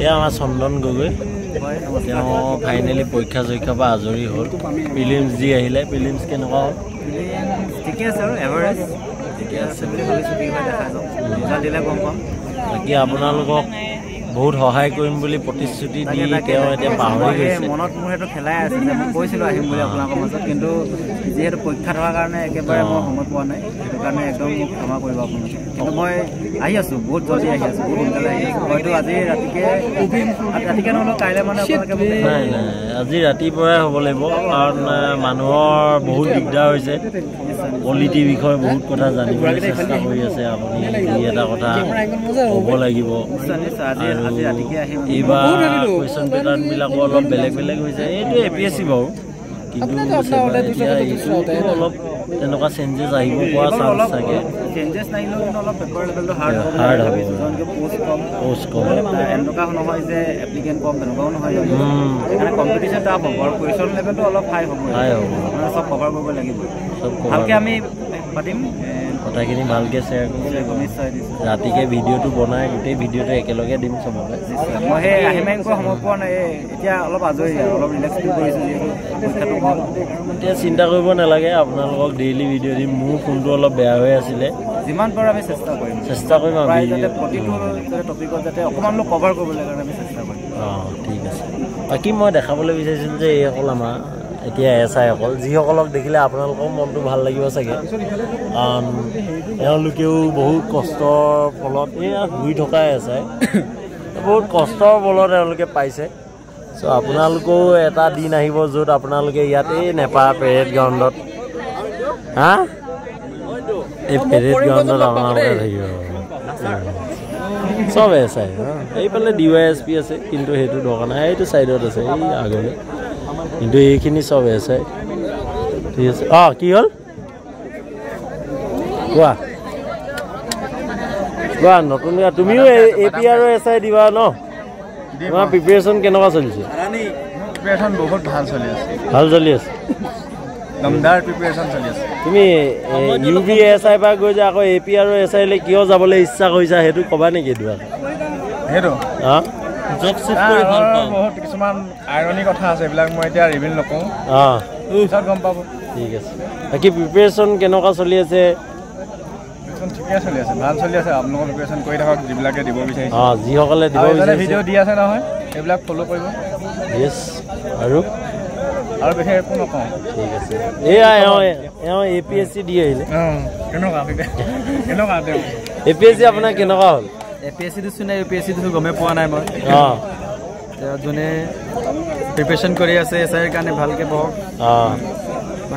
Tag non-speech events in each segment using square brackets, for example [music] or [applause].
এয়া আমাৰ চন্দন গগৈ। তেওঁ ফাইনেলি পৰীক্ষা চৰীক্ষাৰ পৰা আজৰি হ'ল। প্ৰিলিমছ দি আহিলে প্ৰিলিমছ কেনেকুৱা হ'ল? ঠিকে আছে আৰু এভাৰেজ ঠিকে আছে বুলি ভাবিছোঁ কি হয় দেখা যাওক। দিলে গম পাম। বাকী আপোনালোকক বহুত সহায় কৰিম বুলি প্ৰতিশ্ৰুতি দি তেওঁ এতিয়া পাহৰি গৈছে। মনত মোৰ সেইটো খেলাই আছে যে মই কৈছিলোঁ আহিম বুলি আপোনালোকৰ মাজত কিন্তু যিহেতু পৰীক্ষা থকাৰ কাৰণে একেবাৰে মই সময় পোৱা নাই সেইটো কাৰণে একদম মোক ক্ষমা কৰিব আপোনালোকে। কিন্তু মই আহি আছোঁ বহুত জলদি আহি আছোঁ বহুত সোনকালে আহি আছোঁ। হয়তো আজি ৰাতিকে ৰাতিকে নহ'লেও কাইলৈ মানে আপোনালোকে মোক নাই নাই আজি ৰাতিপুৱাই হ'ব লাগিব কাৰণ মানুহৰ বহুত দিগদাৰ হৈছে। পলিটিৰ বিষয়ে বহুত কথা জানিবলৈ চেষ্টা কৰি আছে আপুনি দুই এটা কথা ক'ব লাগিব। এইবাৰ কুৱেশ্যন পেটাৰ্ণবিলাকো অলপ বেলেগ বেলেগ হৈছে এইটো এ পি এছ চি বাৰু। কিন্তু অলপ তেনেকুৱা চেঞ্জেছ আহিব পৰা চান্স থাকে চেঞ্জেছ নাহিলেও কিন্তু অলপ পেপাৰ লেভেলটো হাৰ্ড হ'ব। Hard হ'ব। যেনেকৈ পষ্ট কম প'ষ্ট কম। এনেকুৱা নহয় যে এপ্লিকেণ্ট কম তেনেকুৱাও নহয়। উম। সেইকাৰণে কম্পিটিশ্যন টাফ হ'ব আৰু কুৱেশ্যন লেভেলটো অলপ হাই হ'ব। হাই হ'ব। মানে চব কভাৰ কৰিব লাগিব। চব ভালকৈ ক'বা আমি পাতিম। কথাখিনি ভালকৈ শ্বেয়াৰ নিশ্চয় নিশ্চয় ৰাতিকে ভিডিঅ'টো বনাই গোটেই ভিডিঅ'টো একেলগে দিম চবকে। মই সেই আহিম কৰি সময় পোৱা নাই। এতিয়া অলপ আজৰি অলপ ৰিলেক্স ফিল কৰিছোঁ এতিয়া চিন্তা কৰিব নালাগে আপোনালোকক ডেইলি ভিডিঅ' দিম। মোৰ ফোনটো অলপ বেয়া হৈ আছিলে। যিমান পাৰোঁ আমি চেষ্টা কৰিম। চেষ্টা কৰিম ভিডিঅ' প্ৰতিটো টপিকত যাতে অকণমান কভাৰ কৰিবলৈ কাৰণে আমি চেষ্টা কৰিম। অঁ ঠিক আছে। বাকী মই দেখাবলৈ বিচাৰিছিলোঁ যে এইসকল আমাৰ এতিয়া এছ আই অকল যিসকলক দেখিলে আপোনালোকৰ মনটো ভাল লাগিব চাগে। কাৰণ তেওঁলোকেও বহুত কষ্টৰ ফলত এয়া শুই থকা এছ আই বহুত কষ্টৰ বলত তেওঁলোকে পাইছে। চ' আপোনালোকেও এটা দিন আহিব য'ত আপোনালোকে ইয়াত এই নেপা পেৰেড গ্ৰাউণ্ডত হা? এই পেৰেড গ্ৰাউণ্ডত আপোনালোকে থাকিব। চব এছ আই এইফালে ডি ৱাই এছ পি আছে কিন্তু সেইটো দৰকাৰ নাই এইটো ছাইডত আছে এই আগলৈ। কিন্তু এইখিনি চব এছ আই ঠিক আছে। অঁ কি হ'ল? কোৱা? কোৱা নতুনকৈ তুমিও এ পি আৰু এছ আই দিবা ন? তোমাৰ প্ৰিপেৰেশ্যন কেনেকুৱা চলিছে? প্ৰিপেৰেশ্যন বহুত ভাল চলি আছে। ভাল চলি আছে? দমদাৰ প্ৰিপেৰেশ্যন চলি আছে। তুমি ইউ বি এছ আই পৰা গৈ যে আকৌ এ পি আৰু এছ আইলৈ কিয় যাবলৈ ইচ্ছা কৰিছা সেইটো ক'বা নেকি দুৱাৰ সেইটো? অঁ জব চিফ কৰি ভাল পাওঁ। বহুত কিছুমান আইৰনী কথা আছে এইবিলাক মই এতিয়া ৰিভিল নকৰোঁ। অঁ পিছত গম পাব। ঠিক আছে। বাকী প্ৰিপেৰেশ্যন কেনেকুৱা চলি আছে? প্ৰিপেৰেশ্যন ঠিকে চলি আছে ভাল চলি আছে। আপোনালোকৰ প্ৰিপেৰেশ্যন কৰি থাকক যিবিলাকে দিব বিচাৰিছে। অঁ যিসকলে দিব বিচাৰিছে। ভিডিঅ' দি আছে নহয় সেইবিলাক ফ'ল' কৰিব। য়েছ আৰু? আৰু বিশেষ একো নকওঁ। ঠিক আছে। এয়া এওঁ এওঁ এ পি এছ চি দি আহিলে। কেনেকুৱা? [laughs] কেনেকুৱা? তেওঁ এ পি এছ চি আপোনাৰ কেনেকুৱা হ'ল? এ পি এছ চি দিছোঁ নে ইউ পি এছ চি দিছোঁ গমেই পোৱা নাই মই। যোনে প্ৰিপেৰেশ্যন কৰি আছে এছ আইৰ কাৰণে ভালকৈ বহক।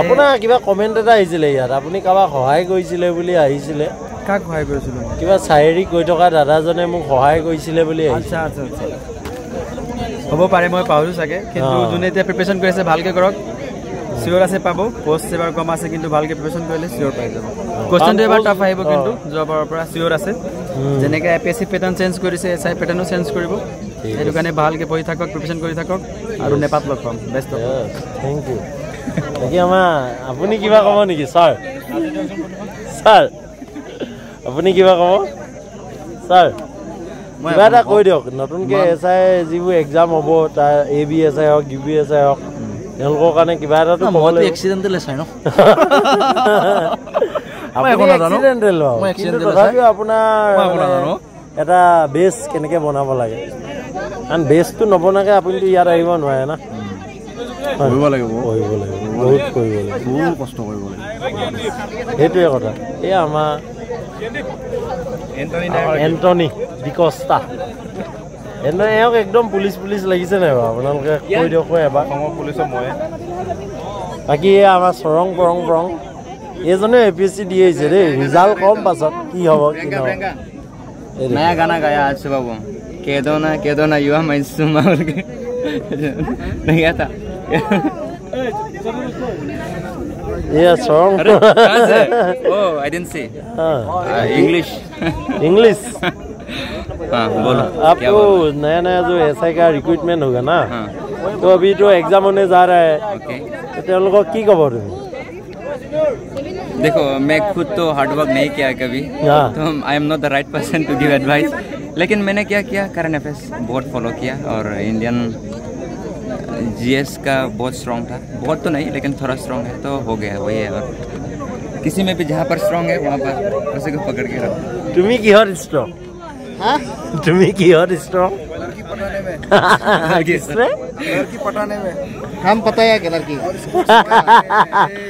আপোনাৰ কিবা কমেণ্ট এটা আহিছিলে ইয়াত। আপুনি কাৰোবাক সহায় কৰিছিলে বুলি আহিছিলে। কাক সহায় কৰিছিলোঁ কিবা চায়েৰী কৈ থকা দাদাজনে মোক সহায় কৰিছিলে বুলি আচ্ছা আচ্ছা আচ্ছা। হ'ব পাৰে মই পাহৰোঁ চাগে। কিন্তু। যোনে এতিয়া প্ৰিপেৰেশ্যন কৰি আছে ভালকৈ কৰক। চিয়'ৰ আছে পাব। পষ্ট এবাৰ কম আছে কিন্তু ভালকৈ প্ৰিপেৰেশ্যন কৰিলে চিয়'ৰ পাই যাব। কুৱেশ্যনটো এবাৰ টাফ আহিব কিন্তু যোৱাবাৰৰ পৰা চিয়'ৰ আছে। যেনেকৈ A P S C pattern change কৰিছে এছ আই পেটাৰ্ণো চেঞ্জ কৰিব সেইটো কাৰণে ভালকৈ পঢ়ি থাকক প্ৰিপেৰেশ্যন কৰি থাকক আৰু নেপাত লগ পাম বেষ্ট থেংক ইউ বাকী আমাৰ আপুনি কিবা ক'ব নেকি ছাৰ? ছাৰ আপুনি কিবা ক'ব? ছাৰ কিবা এটা কৈ দিয়ক নতুনকৈ এছ আই যিবোৰ এক্সাম হ'ব তাৰ এ বি এছ আই হওক ইউ বি এছ আই হওক তেওঁলোকৰ কাৰণে কিবা এটাতো এক্সিডেণ্টেল চাই ন? [laughs] [laughs] তথাপিও আপোনাৰ। এটা বেছ কেনেকৈ বনাব লাগে। কাৰণ বেছটো নবনাকৈ আপুনিতো ইয়াত আহিব নোৱাৰে না। কৰিব লাগিব। কৰিব লাগিব। বহুত কৰিব লাগিব। বহুত কষ্ট কৰিব লাগিব। সেইটোৱে কথা। এই আমাৰ এণ্টনি ডিকষ্টা এণ্টনি এওঁক একদম পুলিচ পুলিচ লাগিছে নাই বাৰু? আপোনালোকে কৈ দিয়ক এবাৰ। অসমৰ পুলিচৰ মই বাকী এই আমাৰ চৰং পৰং পৰং। এইজনে এ পি এছ চি দি আহিছে দেই ৰিজাল্ট কম পাছত কি হ'ব কি নহ'ব এই দেখি। नया गाना गाया आज सुबह वो कह दो ना कह दो ना युवा मैं सुमा बोल के नहीं गया था এয়া চৰং oh I didn't see हाँ, uh, English इंग्लिश हाँ बोलो क्या आपको बोल नया नया जो एस आई का रिक्रूटमेंट होगा ना हाँ तो अभी तो एग्जाम होने जा रहा है ओके तो তেওঁলোকক কি ক'ব তুমি देखो मैं खुद तो हार्डवर्क नहीं किया कभी तो I am not the right person to give advice लेकिन मैंने क्या किया करंट अफेयर्स बहुत फॉलो किया और इंडियन जीएस का बहुत स्ट्रॉन्ग था। बहुत तो नहीं लेकिन थोड़ा स्ट्रॉन्ग है तो हो गया वही है। और किसी में भी जहाँ पर स्ट्रॉन्ग है वहाँ पर उसी को पकड़ के रखो तुम्हें की और स्ट्रॉन्ग हाँ? तुम्हें की और स्ट्रॉन्ग लड़की पटाने में। [laughs] हम पता है क्या लड़की? [laughs]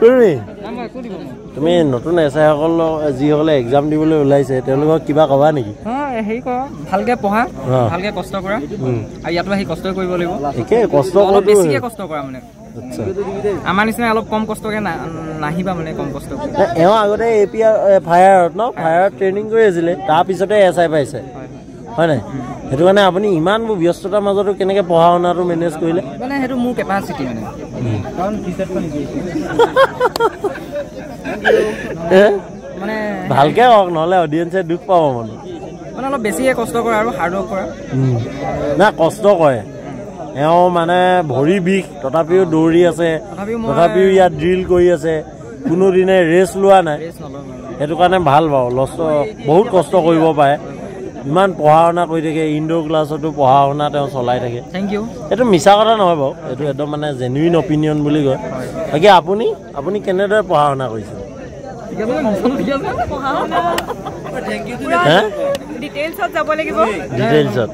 কুৰ্মী তুমি নতুন এছ আই যিসকলে এক্সাম দিবলৈ ওলাইছে তেওঁলোকক কিবা ক'বা নেকি? হেৰি কৰা ভালকে পঢ়া অ। ভালকে কষ্ট কৰা উম। আৰু ইয়াতো আহি কষ্ট কৰিব লাগিব। একে কষ্ট অলপ কৰোঁতো বেছিকে কষ্ট কৰা মানে। আচ্ছা। আমাৰ নিচিনা অলপ কম কষ্টকে না- নাহিবা মানে কম কষ্ট কৰি। নে, এওঁ আগতে এ পি আৰ ফায়াৰত ন ফায়াৰত ট্ৰেইনিং কৰি আছিলে তাৰপিছতে এছ আই পাইছে। হয় নাই? সেইটো কাৰণে আপুনি ইমানবোৰ ব্যস্ততাৰ মাজতো কেনেকৈ পঢ়া শুনাটো মেনেজ কৰিলে? মানে সেইটো মোৰ কেপাচিটি? মানে। [laughs] ভালকে কওক নহ'লে অডিয়েঞ্চে দুখ পাব মানে মানে অলপ বেছিকে কষ্ট কৰা আৰু হাৰ্ড ৱৰ্ক কৰা। উম। না কষ্ট কৰে। এওঁ মানে ভৰি বিষ তথাপিও দৌৰি আছে তথাপিও ইয়াত ড্ৰিল কৰি আছে। কোনোদিনে ৰেষ্ট লোৱা নাই। সেইটো কাৰণে ভাল বাৰু লষ্ট বহুত কষ্ট কৰিব পাৰে। ইমান পঢ়া শুনা কৰি থাকে ইনড'ৰ ক্লাছতো পঢ়া শুনা তেওঁ চলাই থাকে। থেংক ইউ এইটো মিছা কথা নহয় বাৰু এইটো একদম মানে জেনুইন অপিনিয়ন বুলি কয়। বাকী আপুনি আপুনি কেনেদৰে পঢ়া শুনা কৰিছে ডিটেইলছত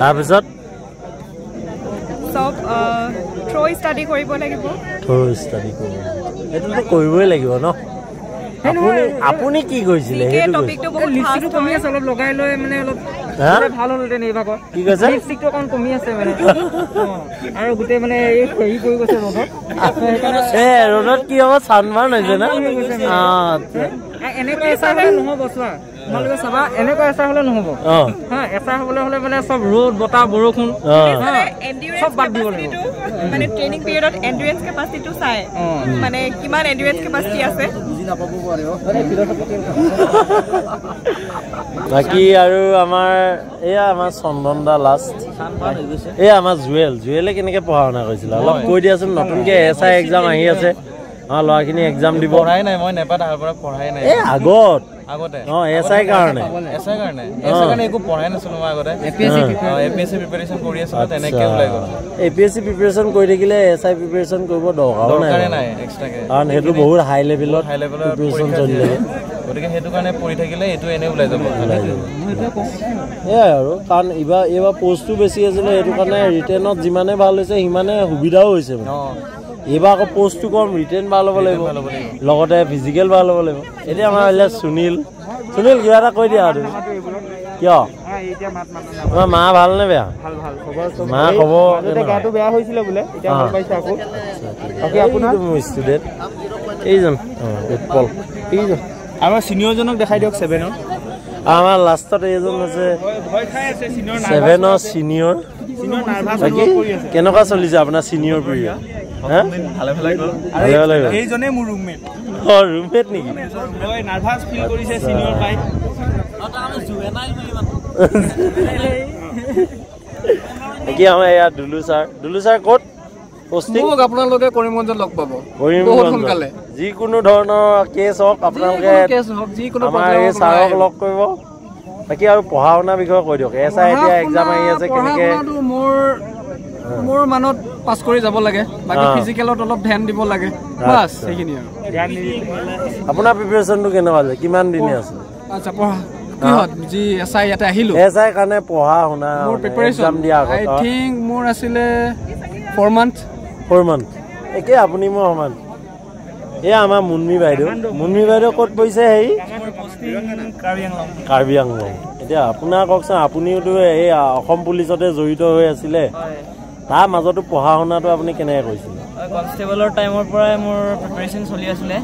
তাৰপিছত? চব থ্ৰ' ষ্টাডি কৰিব লাগিব। থ'ৰ ষ্টাডি কৰিব। এইটোতো কৰিবই লাগিব ন? আপুনি আপুনি কি কৰিছিলে এই সেইটো কৈছে। টপিকটো বহুত লিপষ্টিকটো ফাষ্ট কমি হয়। আছে অলপ লগাই লৈ মানে অলপ হা? হ'লে ভাল হ'লহেঁতেন এই ভাগত কি কৈছে? লিপষ্টিকটো অকণ কমি আছে মানে। অ, আৰু গোটেই মানে এই হেৰি কৰি গৈছে ৰ'দত। কি হ'ব? চানবাৰ্ণ হৈছে না? অঁ, আচ্ছা। এ- এনেকুৱা এচাৰ হ'লে নহ'ব চোৱা। তোমালোকে চাবা এনেকুৱা এচাৰ হ'লে নহ'ব। অঁ। হা এচাৰ হ'বলৈ হ'লে মানে চব ৰ'দ বতাহ বৰষুণ। অঁ। হা এণ্ডুৰেঞ্চ চব বাদ দিব লাগিব। কেপাচিটিটো মানে ট্ৰেইনিং পিৰিয়ডত এণ্ডুৰেঞ্চ কেপাচিটিটো চাই। অ। মানে কিমান এণ্ডুৰেঞ্চ কেপাচিটি আছে? [laughs] বাকী আৰু আমাৰ এয়া আমাৰ চন্দন দা লাষ্ট এয়া আমাৰ জুৱেল। জুৱেলে কেনেকে পঢ়া শুনা কৰিছিলে? অলপ কৈ দিয়াচোন নতুনকে এছ আই এক্সাম আহি আছে। আমাৰ ল'ৰাখিনি এক্সাম দিব। পঢ়াই নাই মই নেপাত তাৰ পৰা পঢ়াই নাই। এ আগত। আগতে? অঁ এছ আই কাৰণে। এছাই কাৰণে? এছাই কাৰণে একো পঢ়াই নাছিলো মই আগতে। A P S C preparation কৰি আছিলো তেনেকে ওলাই গ'ল। A P S C preparation কৰি থাকিলে এছ আই প্ৰিপেৰেশ্যন কৰিব দৰকাৰো নাই দৰকাৰে বাৰু। নাই এক্সট্ৰাকে কাৰণ সেইটো বহুত হাই লেভেলত হাই লেভেলৰ প্ৰিপেৰেশ্যন পৰীক্ষা চলি। থাকে গতিকে সেইটো কাৰণে পঢ়ি থাকিলে এইটো এনেই ওলাই যাব। এয়াই আৰু কাৰণ এইবাৰ এইবাৰ পষ্টটো বেছি আছিলে সেইটো কাৰণে ৰিটেনত যিমানে ভাল হৈছে সিমানে সুবিধাও হৈছে এইবাৰ আকৌ পষ্টটো কম ৰিটেন ভাল হ'ব লাগিব। লগতে ফিজিকেল ভাল হ'ব লাগিব। এতিয়া আমাৰ আহিলে সুনীল। সুনীল কিবা এটা কৈ দিয়া আৰু। তুমি। কিয়? তোমাৰ মা ভালনে বেয়া? ভাল মা? গাটো বেয়া হৈছিলে বোলে এতিয়া ভাল অঁ। পাইছে আকৌ। বাকী আপোনাৰ? মোৰ ষ্টুডেণ্ট এইজন। উৎপল। এইজন। আমাৰ চিনিয়ৰজনক দেখাই দিয়ক ছেভেনৰ আমাৰ লাষ্টত এইজন আছে ভয় খাই আছে চিনিয়ৰ ছেভেনৰ ছিনিয়ৰ চিনিয়ৰ কেনেকুৱা চলিছে আপোনাৰ ছিনিয়ৰ পিৰিয়ড এইজনে মোৰ ৰুমমেট অঁ ৰুমমেট নেকি? হয় নাৰ্ভাছ ফিল কৰিছে চিনিয়ৰ পাই বাকী আমাৰ এয়া দুলু ছাৰ। দুলু ছাৰ ক'ত? পষ্টিং মোক আপোনালোকে কৰিমগঞ্জত লগ পাব। কৰিমগঞ্জ। বহুত সোনকালে। যিকোনো ধৰণৰ কেছ হওক আপোনালোকে কেছ হওক যিকোনো আমাৰ এই ছাৰক লগ কৰিব। বাকী আৰু পঢ়া শুনাৰ বিষয়ে কৈ দিয়ক। এছ আই এতিয়া এক্সাম আহি আছে কেনেকে? মোৰ মোৰ মানত পাছ কৰি যাব লাগে। বাকী। ফিজিকেলত অলপ ধ্যান দিব লাগে। বাছ আচ্ছা। সেইখিনি আৰু। আপোনাৰ প্ৰিপেৰেশ্যনটো কেনেকুৱা আছে কিমান দিনে আছে? আচ্ছা পঢ়া। কিহত? যি এছ আই ইয়াতে আহিলো। এছ আই কাৰণে পঢ়া শুনা মোৰ প্ৰিপেৰেশ্যন আই থিংক মোৰ আছিলে ফ'ৰ মান্থ ফ'ৰ মান্থ একে আপুনি মই সমান। এয়া আমাৰ মুন্মি বাইদেউ। মুন্মি বাইদেউ ক'ত পৰিছে হেৰি কাৰ্বি আংলং। এতিয়া আপোনাৰ কওকচোন আপুনিওতো এই অসম পুলিচতে জড়িত হৈ আছিলে। তাৰ মাজতো পঢ়া শুনাটো আপুনি কেনেকৈ কৰিছিলে? কনষ্টেবলৰ টাইমৰ পৰাই মোৰ প্ৰিপেৰেশ্যন চলি আছিলে।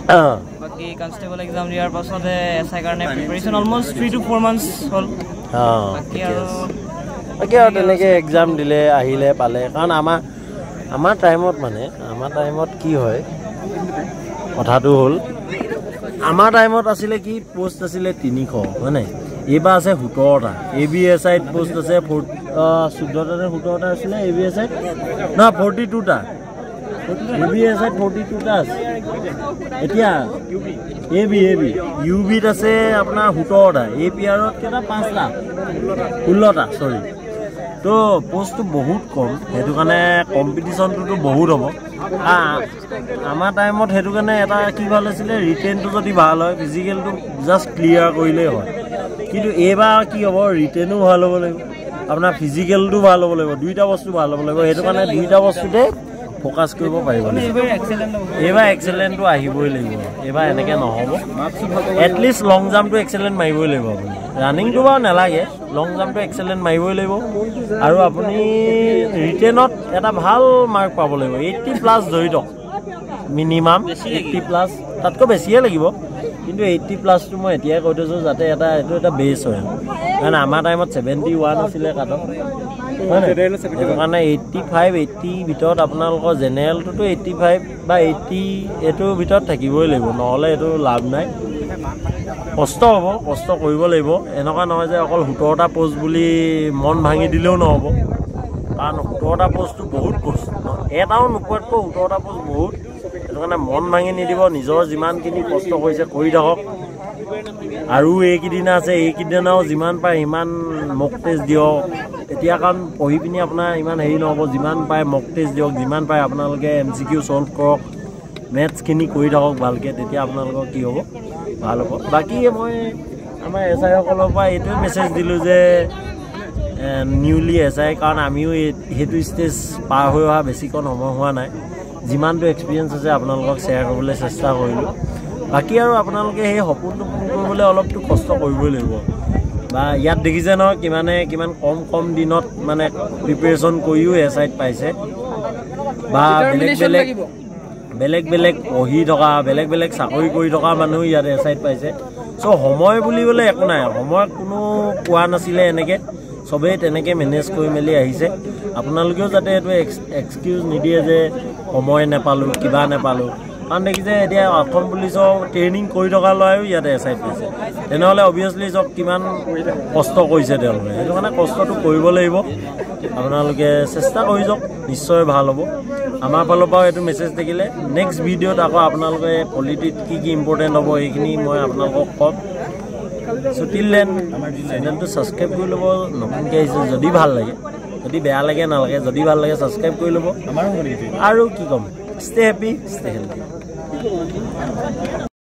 বাকী কনষ্টেবল এক্সাম দিয়াৰ পাছতে এছ আই কাৰণে preparation almost three to four months হ'ল। অঁ, বাকী আৰু তেনেকৈ এক্সাম দিলে আহিলে পালে। কাৰণ আমাৰ আমাৰ টাইমত মানে আমাৰ টাইমত কি হয় কথাটো হ'ল আমাৰ টাইমত আছিলে কি পোষ্ট আছিলে তিনিশ হয় নাই? এইবাৰ আছে সোতৰটা। এ বি এছ আইত পোষ্ট আছে চৈধ্যটা নে সোতৰটা আছিলে এ বি এছ আইত নহয় ফৰ্টি টুটা এ বি এছ আইত ফৰ্টি টুটা আছে। এতিয়া A B A B U বিত আছে আপোনাৰ সোতৰটা। এ পি আৰত কেইটা? পাঁচটা। ষোল্লটা চৰি তো পষ্টটো বহুত কম। সেইটো কাৰণে কম্পিটিশ্যনটোতো বহুত হ'ব। আমাৰ টাইমত সেইটো কাৰণে এটা কি ভাল আছিলে ৰিটেনটো যদি ভাল হয় ফিজিকেলটো জাষ্ট ক্লিয়াৰ কৰিলেই হয়। কিন্তু এইবাৰ কি হ'ব ৰিটেনো ভাল হ'ব লাগিব। আপোনাৰ ফিজিকেলটো ভাল হ'ব লাগিব দুইটা বস্তু ভাল হ'ব লাগিব। সেইটো কাৰণে দুইটা বস্তুতে ফ'কাছ কৰিব পাৰিব এইবাৰ এক্সেলেণ্টটো আহিবই লাগিব। এইবাৰ এনেকৈ নহ'ব। এটলিষ্ট লং জাম্পটো এক্সেলেণ্ট মাৰিবই লাগিব আপুনি। ৰানিংটো বাৰু নালাগে লং জাম্পটো এক্সেলেণ্ট মাৰিবই লাগিব। আৰু আপুনি ৰিটেনত এটা ভাল মাৰ্ক পাব লাগিব। এইটটি প্লাছ থওক মিনিমাম এইটটি প্লাছ তাতকৈ বেছিয়ে লাগিব। কিন্তু এইটটি প্লাছটো মই এতিয়াই কৈ থৈছোঁ যাতে এটা এইটো এটা বেছ হয়। কাৰণ আমাৰ টাইমত ছেভেণ্টি ওৱান আছিলে কাটক? সেইটো কাৰণে এইটটি ফাইভ এইটটি ভিতৰত আপোনালোকৰ জেনেৰেলটোতো এইটটি ফাইভ বা এইটটি এইটোৰ ভিতৰত থাকিবই লাগিব। নহ'লে এইটো লাভ নাই। কষ্ট হ'ব কষ্ট কৰিব লাগিব। এনেকুৱা নহয় যে অকল সোতৰটা পষ্ট বুলি মন ভাঙি দিলেও নহ'ব। কাৰণ সোতৰটা পষ্টটো বহুত কষ্ট। এটাও নোপোৱাতকৈ সোতৰটা পষ্ট বহুত সেইটো কাৰণে মন ভাঙি নিদিব নিজৰ যিমানখিনি কষ্ট কৰিছে কৰি থাকক। আৰু এইকেইদিন আছে এইকেইদিনাও যিমান পাৰে সিমান মক টেষ্ট দিয়ক। এতিয়া কাৰণ পঢ়ি পিনি আপোনাৰ ইমান হেৰি নহ'ব যিমান পাৰে মক টেষ্ট দিয়ক যিমান পাৰে আপোনালোকে এম চি কিউ ছল্ভ কৰক মেথছখিনি কৰি থাকক ভালকৈ তেতিয়া আপোনালোকৰ কি হ'ব? ভাল হ'ব। বাকী মই আমাৰ এছ আইসকলৰ পৰা এইটোৱে মেছেজ দিলোঁ যে নিউলি এছ আই কাৰণ আমিও সেইটো ষ্টেজ পাৰ হৈ অহা বেছিকণ সময় হোৱা নাই। যিমানটো এক্সপিৰিয়েঞ্চ আছে আপোনালোকক শ্বেয়াৰ কৰিবলৈ চেষ্টা কৰিলোঁ। বাকী আৰু আপোনালোকে সেই সপোনটো পূৰ কৰিবলৈ অলপতো কষ্ট কৰিবই লাগিব। বা ইয়াত দেখিছে নহয় কিমানে কিমান কম কম দিনত মানে প্ৰিপেৰেশ্যন কৰিও এছ আইত পাইছে। বা বেলেগ বেলেগ বেলেগ বেলেগ পঢ়ি থকা বেলেগ বেলেগ চাকৰি কৰি থকা মানুহ ইয়াত এছ আইত পাইছে। চ' সময় বুলিবলৈ একো নাই সময় কোনো পোৱা নাছিলে এনেকৈ। চবেই তেনেকৈ মেনেজ কৰি মেলি আহিছে। আপোনালোকেও যাতে এইটো এক্স এক্সকিউজ নিদিয়ে যে সময় নাপালোঁ কিবা নাপালোঁ। কাৰণ দেখিছে এতিয়া অসম পুলিচৰ ট্ৰেইনিং কৰি থকা ল'ৰাইও ইয়াতে আইত পাইছে তেনেহ'লে অভিয়াছলি চব কিমান কষ্ট কৰিছে তেওঁলোকে। সেইটো কাৰণে কষ্টটো কৰিব লাগিব। আপোনালোকে চেষ্টা কৰি যাওক নিশ্চয় ভাল হ'ব। আমাৰ ফালৰ পৰাও এইটো মেছেজ থাকিলে। নেক্সট ভিডিঅ'ত আকৌ আপোনালোকে পলিটিত কি কি ইম্পৰ্টেণ্ট হ'ব এইখিনি মই আপোনালোকক ক'ম। চুটিল লেন চেনেলটো ছাবস্ক্ৰাইব কৰি ল'ব নতুনকৈ আহিছে যদি ভাল লাগে। যদি বেয়া লাগে নালাগে যদি ভাল লাগে ছাবস্ক্ৰাইব কৰি ল'ব। আৰু কি ক'ম? Stay happy stay healthy